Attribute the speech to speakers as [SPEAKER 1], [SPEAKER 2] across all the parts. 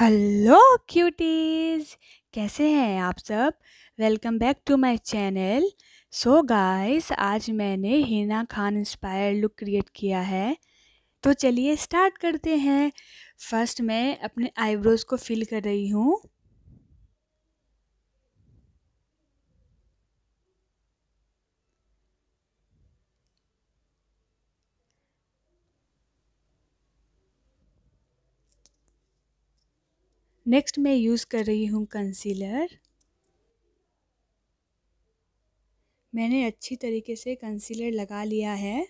[SPEAKER 1] Hello cuties, कैसे हैं आप सब? Welcome back to my channel. So guys, आज मैंने Hina Khan inspire look create किया है। तो चलिए स्टार्ट करते हैं। फ़र्स्ट मैं अपने आईब्रोज़ को फिल कर रही हूँ। नेक्स्ट मैं यूज़ कर रही हूँ कंसीलर मैंने अच्छी तरीके से कंसीलर लगा लिया है.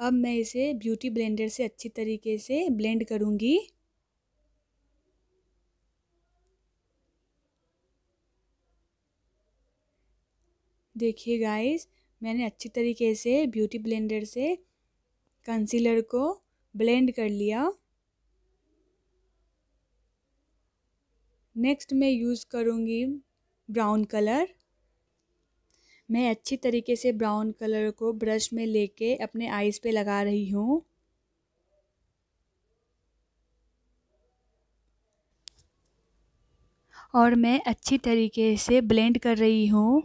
[SPEAKER 1] अब मैं इसे ब्यूटी ब्लेंडर से अच्छी तरीके से ब्लेंड करूँगी. देखिए गाइस मैंने अच्छी तरीके से ब्यूटी ब्लेंडर से कंसीलर को ब्लेंड कर लिया. नेक्स्ट मैं यूज़ करूँगी ब्राउन कलर मैं अच्छी तरीके से ब्राउन कलर को ब्रश में लेके अपने आईज़ पे लगा रही हूँ। और मैं अच्छी तरीके से ब्लेंड कर रही हूँ।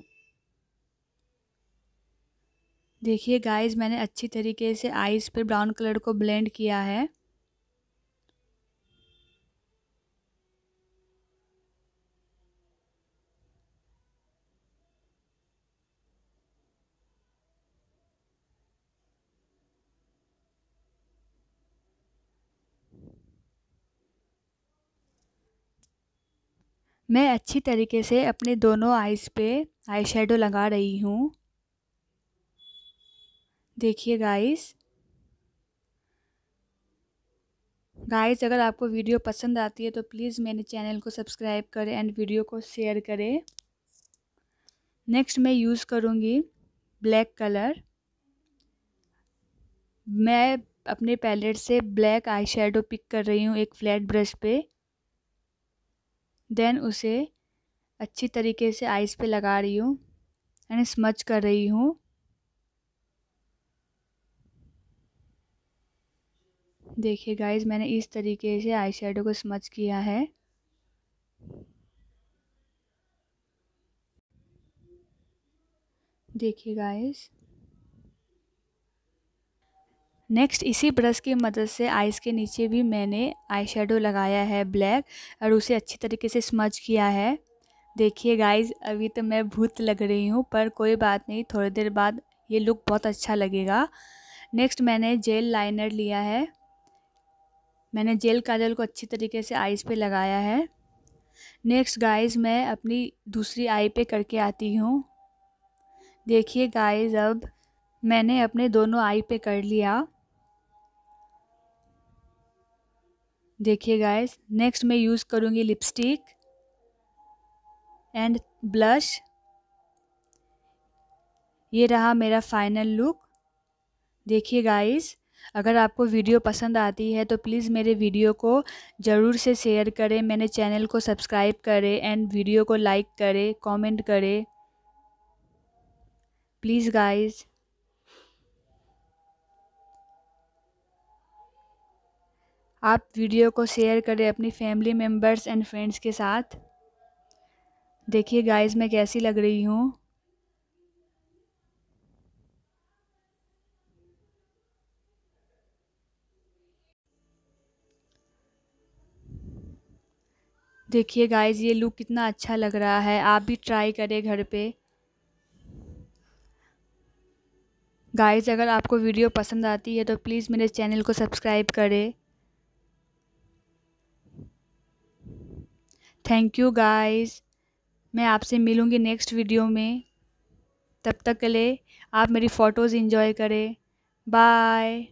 [SPEAKER 1] देखिए गाइस मैंने अच्छी तरीके से आईज़ पे ब्राउन कलर को ब्लेंड किया है। मैं अच्छी तरीके से अपने दोनों आइज़ पे आई शेडो लगा रही हूँ। देखिए गाइस गाइस अगर आपको वीडियो पसंद आती है तो प्लीज़ मेरे चैनल को सब्सक्राइब करें एंड वीडियो को शेयर करें। नेक्स्ट मैं यूज़ करूँगी ब्लैक कलर मैं अपने पैलेट से ब्लैक आई शेडो पिक कर रही हूँ एक फ्लैट ब्रश पे। देन उसे अच्छी तरीके से आइस पे लगा रही हूँ एंड स्मच कर रही हूँ। देखिए गाइस मैंने इस तरीके से आई शेडो को स्मच किया है। देखिए गाइस नेक्स्ट इसी ब्रश की मदद से आइज़ के नीचे भी मैंने आई लगाया है ब्लैक और उसे अच्छी तरीके से स्मच किया है। देखिए गाइज़ अभी तो मैं भूत लग रही हूँ, पर कोई बात नहीं, थोड़ी देर बाद ये लुक बहुत अच्छा लगेगा। नेक्स्ट मैंने जेल लाइनर लिया है। मैंने जेल काजल को अच्छी तरीके से आइज़ पे लगाया है। नेक्स्ट गाइज़ मैं अपनी दूसरी आई पे करके आती हूँ। देखिए गाइज़ अब मैंने अपने दोनों आई पे कर लिया। देखिए गाइस नेक्स्ट मैं यूज़ करूँगी लिपस्टिक एंड ब्लश ये रहा मेरा फाइनल लुक देखिए गाइस अगर आपको वीडियो पसंद आती है तो प्लीज़ मेरे वीडियो को ज़रूर से शेयर करें, मैंने चैनल को सब्सक्राइब करें एंड वीडियो को लाइक करें कमेंट करें. प्लीज़ गाइस आप वीडियो को शेयर करें अपनी फैमिली मेंबर्स एंड फ्रेंड्स के साथ। देखिए गाइस मैं कैसी लग रही हूँ। देखिए गाइस ये लुक कितना अच्छा लग रहा है। आप भी ट्राई करें घर पे। गाइस अगर आपको वीडियो पसंद आती है तो प्लीज़ मेरे चैनल को सब्सक्राइब करें। थैंक यू गाइस मैं आपसे मिलूँगी नेक्स्ट वीडियो में। तब तक के लिए आप मेरी फ़ोटोज़ इन्जॉय करें। बाय